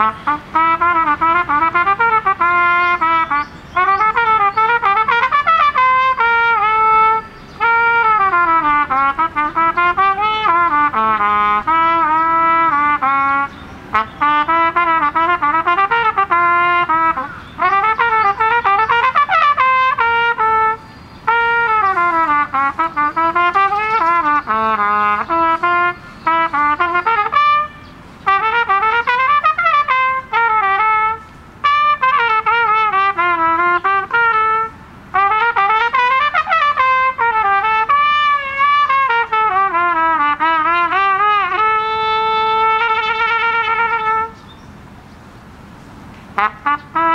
Ha ha! ha ha